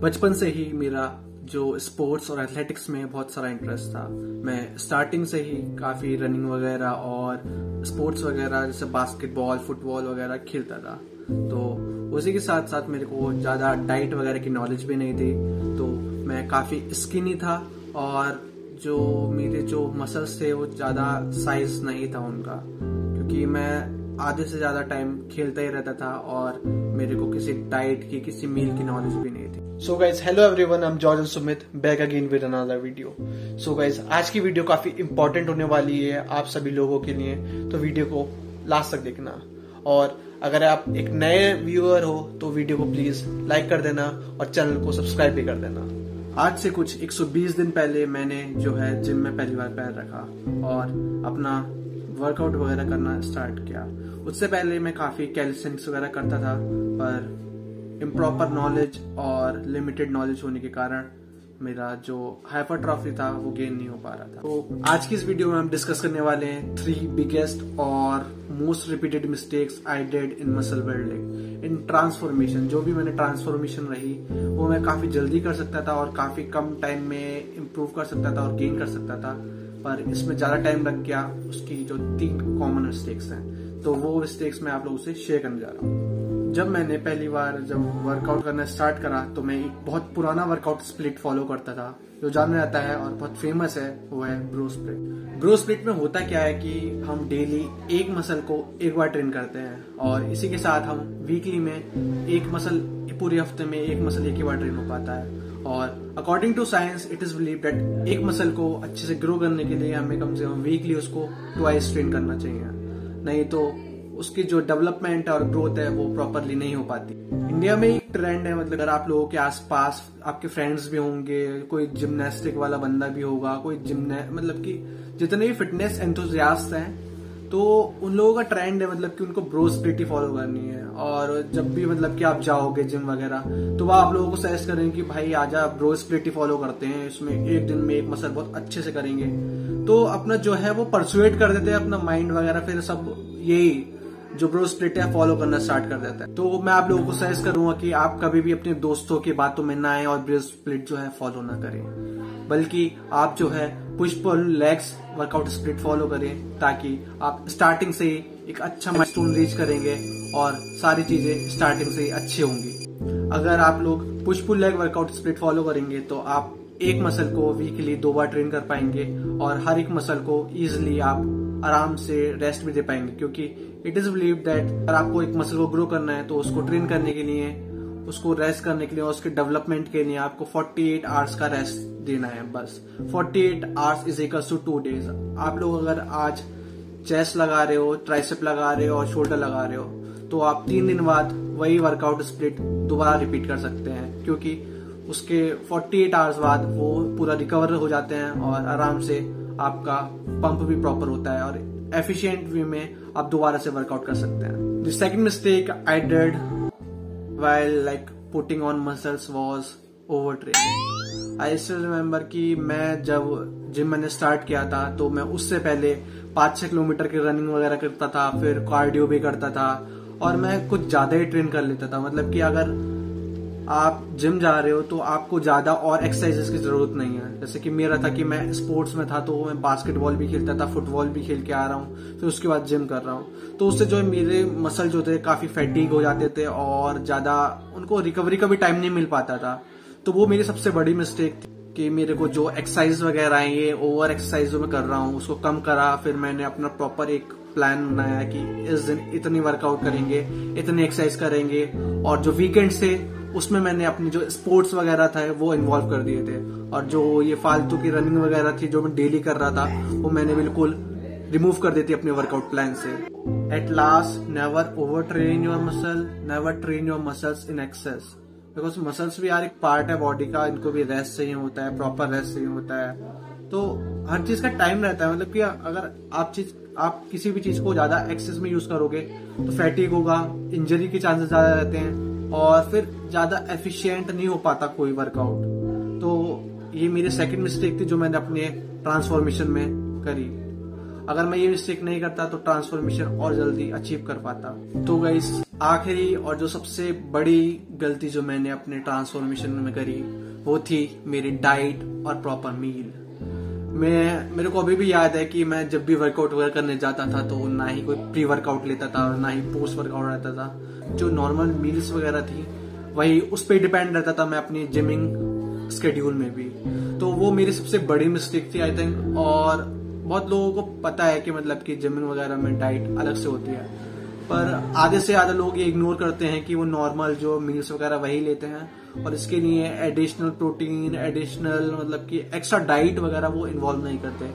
बचपन से ही मेरा जो स्पोर्ट्स और एथलेटिक्स में बहुत सारा इंटरेस्ट था। मैं स्टार्टिंग से ही काफ़ी रनिंग वगैरह और स्पोर्ट्स वगैरह, जैसे बास्केटबॉल फुटबॉल वगैरह खेलता था। तो उसी के साथ साथ मेरे को ज़्यादा डाइट वगैरह की नॉलेज भी नहीं थी। तो मैं काफ़ी स्किनी था और जो मेरे जो मसल्स थे वो ज़्यादा साइज़ नहीं था उनका। क्योंकि मैं आधे से ज़्यादा टाइम खेलता ही रहता था और मेरे को किसी डाइट की किसी मील की नॉलेज भी नहीं थी। So guys hello everyone I am जॉर्जन Sumit back again with another video so guys आज की वीडियो काफ़ी इंपॉर्टेंट होने वाली है आप सभी लोगों के लिए तो वीडियो को लास्ट तक देखना। और अगर आप एक नए व्यूअर हो तो वीडियो को प्लीज़ लाइक कर देना और चैनल को सब्सक्राइब भी कर देना। आज से कुछ 120 दिन पहले मैंने जो है जिम में पहली बार पैर रखा और अपना वर्कआउट वगैरह करना स्टार्ट किया। उससे पहले मैं काफ़ी कैलिस्टेनिक्स वगैरह करता था, पर इम्प्रॉपर नॉलेज और लिमिटेड नॉलेज होने के कारण मेरा जो हाइपरट्रॉफी था, वो गेन नहीं हो पा रहा था। तो आज की इस वीडियो में हम डिस्कस करने वाले हैं थ्री बिगेस्ट और most repeated mistakes I did in muscle building in transformation जो भी मैंने ट्रांसफॉर्मेशन रही, वो मैं काफ़ी जल्दी कर सकता था और काफ़ी कम टाइम में इम्प्रूव कर सकता था और गेन कर सकता था। पर इसमें ज़्यादा टाइम लग गया उसकी जो तीन कॉमन मिस्टेक्स हैं तो वो मिस्टेक्स मैं आप लोगों से शेयर करने जा रहा हूँ। जब मैंने पहली बार जब वर्कआउट करना स्टार्ट करा तो मैं एक बहुत पुराना वर्कआउट स्प्लिट फॉलो करता था, जो जाना जाता है और बहुत फ़ेमस है, वो है ब्रो स्प्लिट ब्रो स्प्लिट में होता क्या है कि हम डेली एक मसल को एक बार ट्रेन करते हैं और इसी के साथ हम वीकली में एक मसल पूरे हफ़्ते में एक मसल एक ही बार ट्रेन हो पाता है। और according to science it is believe that एक मसल को अच्छे से ग्रो करने के लिए हमें कम से कम वीकली उसको ट्वाइस ट्रेन करना चाहिए। नहीं तो उसकी जो डेवलपमेंट और ग्रोथ है वो प्रॉपरली नहीं हो पाती। इंडिया में एक ट्रेंड है मतलब अगर आप लोगों के आसपास आपके फ्रेंड्स भी होंगे, कोई जिम्नास्टिक वाला बंदा भी होगा, कोई जिमने मतलब कि जितने भी फिटनेस एंथुजियास्ट हैं तो उन लोगों का ट्रेंड है मतलब कि उनको ब्रो स्प्लिट फॉलो करनी है। और जब भी मतलब कि आप जाओगे जिम वगैरह तो वह आप लोगों को सजेस्ट करेंगे कि भाई, आजा ब्रो स्प्लिट ही फॉलो करते हैं, इसमें एक दिन में एक मसल बहुत अच्छे से करेंगे। तो अपना जो है, वो परसुएट कर देते हैं अपना माइंड वगैरह, फिर सब यही जो ब्रो स्प्लिट है फॉलो करना स्टार्ट कर देता है। तो मैं आप लोगों को सजेस्ट करूँगा कि आप कभी भी अपने दोस्तों की बातों में ना आए और ब्रो स्प्लिट जो है फॉलो ना करें। बल्कि आप जो है push pull legs workout split follow करें ताकि आप स्टार्टिंग से ही एक अच्छा माइलस्टोन रीच करेंगे और सारी चीज़ें स्टार्टिंग से ही अच्छी होंगी। अगर आप लोग push pull leg workout split follow करेंगे तो आप एक मसल को वीकली दो बार ट्रेन कर पाएँगे और हर एक मसल को इजिली आप आराम से रेस्ट भी दे पाएँगे, क्योंकि इट इज़ बिलीव दैट अगर आपको एक मसल को ग्रो करना है तो उसको ट्रेन करने के लिए, उसको रेस्ट करने के लिए और उसके डेवलपमेंट के लिए आपको 48 आवर्स का रेस्ट देना है, बस। 48 eight hours is equal to two days आप लोग अगर आज चेस्ट लगा रहे हो ट्राइसेप लगा रहे हो और शोल्डर लगा रहे हो तो आप तीन दिन बाद वही वर्कआउट स्प्लिट दोबारा रिपीट कर सकते हैं, क्योंकि उसके 48 एट आवर्स बाद वो पूरा रिकवर हो जाते हैं और आराम से आपका पंप भी प्रॉपर होता है और एफिशिएंट वे में आप दोबारा से वर्कआउट कर सकते हैं। The second mistake I did while like putting on muscles was over training I still remember कि मैं जब जिम मैंने स्टार्ट किया था तो मैं उससे पहले पाँच छह किलोमीटर की रनिंग वगैरह करता था, फिर कार्डियो भी करता था और मैं कुछ ज़्यादा ही ट्रेन कर लेता था। मतलब कि अगर आप जिम जा रहे हो तो आपको ज़्यादा और एक्सरसाइजेस की ज़रूरत नहीं है। जैसे कि मेरा था कि मैं स्पोर्ट्स में था तो मैं बास्केटबॉल भी खेलता था फुटबॉल भी खेल के आ रहा हूँ। फिर उसके बाद जिम कर रहा हूँ। तो उससे जो है मेरे मसल जो थे काफ़ी फैटिक हो जाते थे और ज़्यादा उनको रिकवरी का भी टाइम नहीं मिल पाता था। तो वो मेरी सबसे बड़ी मिस्टेक थी कि मेरे को जो एक्सरसाइज वगैरह है, ये ओवर एक्सरसाइज मैं कर रहा हूँ। उसको कम करा, फिर मैंने अपना प्रॉपर एक प्लान बनाया कि इस दिन इतनी वर्कआउट करेंगे, इतनी एक्सरसाइज करेंगे। और जो वीकेंड थे उसमें मैंने अपनी जो स्पोर्ट्स वगैरह था, वो इन्वॉल्व कर दिए थे। और जो ये फालतू की रनिंग वगैरह थी, जो मैं डेली कर रहा था, वो मैंने बिल्कुल रिमूव कर देती अपने वर्कआउट प्लान से। At last never over train your muscle never train your muscles in excess because muscles भी यार एक पार्ट है बॉडी का, इनको भी रेस्ट चाहिए होता है प्रॉपर रेस्ट चाहिए होता है। तो हर चीज़ का टाइम रहता है मतलब कि अगर आप चीज़, आप किसी भी चीज़ को ज़्यादा एक्सेस में यूज़ करोगे तो फैटिक होगा इंजरी के चांसेस ज़्यादा रहते हैं। और फिर ज़्यादा एफिशिएंट नहीं हो पाता कोई वर्कआउट तो ये मेरी सेकंड मिस्टेक थी जो मैंने अपने ट्रांसफॉर्मेशन में करी। अगर मैं ये मिस्टेक नहीं करता तो ट्रांसफॉर्मेशन और जल्दी अचीव कर पाता। तो गाइस आखिरी और जो सबसे बड़ी गलती जो मैंने अपने ट्रांसफॉर्मेशन में करी, वो थी मेरी डाइट और प्रॉपर मील मैं, मेरे को अभी भी याद है कि मैं जब भी वर्कआउट वगैरह करने जाता था तो ना ही कोई प्री वर्कआउट लेता था, ना ही पोस्ट वर्कआउट रहता था। जो नॉर्मल मील्स वगैरह थी, वही उस पर डिपेंड रहता था मैं अपनी जिमिंग स्केड्यूल में भी। तो वो मेरी सबसे बड़ी मिस्टेक थी आई थिंक और बहुत लोगों को पता है कि मतलब कि जिमिंग वगैरह में डाइट अलग से होती है। पर आधे से आधे लोग ये इग्नोर करते हैं कि वो नॉर्मल जो मील्स वगैरह वही लेते हैं, और इसके लिए एडिशनल प्रोटीन एडिशनल मतलब कि एक्स्ट्रा डाइट वगैरह वो इन्वॉल्व नहीं करते।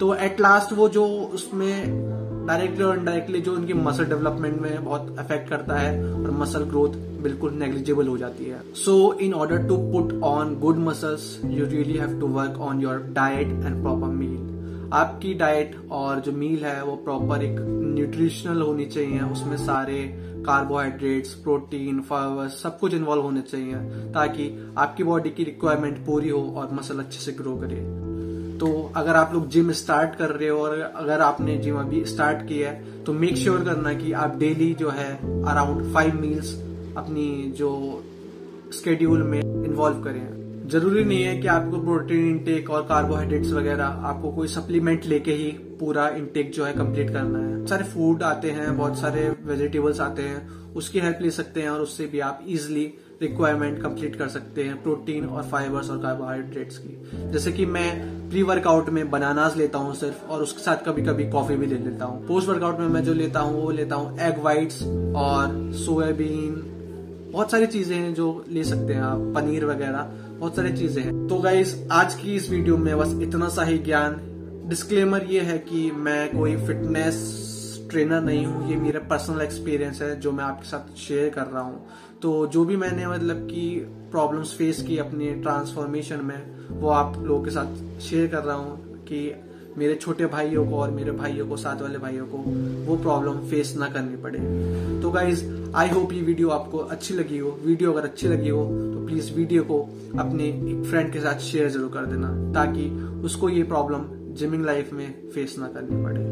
तो एट लास्ट वो जो उसमें डायरेक्टली और इनडायरेक्टली जो उनकी मसल डेवलपमेंट में बहुत अफेक्ट करता है और मसल ग्रोथ बिल्कुल नेग्लिजिबल हो जाती है। So in order to put on good muscles you really have to work on your diet and proper meal आपकी डाइट और जो मील है, वो प्रॉपर एक न्यूट्रिशनल होनी चाहिए। उसमें सारे कार्बोहाइड्रेट्स प्रोटीन फाइबर सब कुछ इन्वॉल्व होने चाहिए ताकि आपकी बॉडी की रिक्वायरमेंट पूरी हो और मसल अच्छे से ग्रो करे। तो अगर आप लोग जिम स्टार्ट कर रहे हो और अगर आपने जिम अभी स्टार्ट किया है तो मेक श्योर sure करना कि आप डेली जो है अराउंड फाइव मील्स अपनी जो स्केड्यूल में इन्वॉल्व करें। ज़रूरी नहीं है कि आपको प्रोटीन इंटेक और कार्बोहाइड्रेट्स वगैरह, आपको कोई सप्लीमेंट लेके ही पूरा इंटेक जो है कंप्लीट करना है। सारे फ़ूड आते हैं, बहुत सारे वेजिटेबल्स आते हैं, उसकी हेल्प ले सकते हैं और उससे भी आप इजिली रिक्वायरमेंट कंप्लीट कर सकते हैं प्रोटीन और फाइबर्स और कार्बोहाइड्रेट्स की। जैसे कि मैं प्री वर्कआउट में बनानास लेता हूँ सिर्फ़ और उसके साथ कभी कभी कॉफ़ी भी ले लेता हूँ। पोस्ट वर्कआउट में मैं जो लेता हूँ, वो लेता हूँ एग वाइट्स और सोयाबीन बहुत सारी चीज़ें हैं जो ले सकते हैं आप, पनीर वगैरह। बहुत सारी चीज़ें हैं। तो गाइज़ आज की इस वीडियो में बस इतना सा ही ज्ञान। डिस्क्लेमर ये है कि मैं कोई फिटनेस ट्रेनर नहीं हूँ। ये मेरा पर्सनल एक्सपीरियंस है, जो मैं आपके साथ शेयर कर रहा हूँ। तो जो भी मैंने मतलब कि प्रॉब्लम्स फेस की अपने ट्रांसफॉर्मेशन में, वो आप लोगों के साथ शेयर कर रहा हूँ कि मेरे छोटे भाइयों को और मेरे भाइयों को साथ वाले भाइयों को वो प्रॉब्लम फेस ना करनी पड़े तो गाइज आई होप ये वीडियो आपको अच्छी लगी हो वीडियो अगर अच्छी लगी हो तो प्लीज वीडियो को अपने एक फ्रेंड के साथ शेयर जरूर कर देना ताकि उसको ये प्रॉब्लम जिमिंग लाइफ में फेस ना करनी पड़े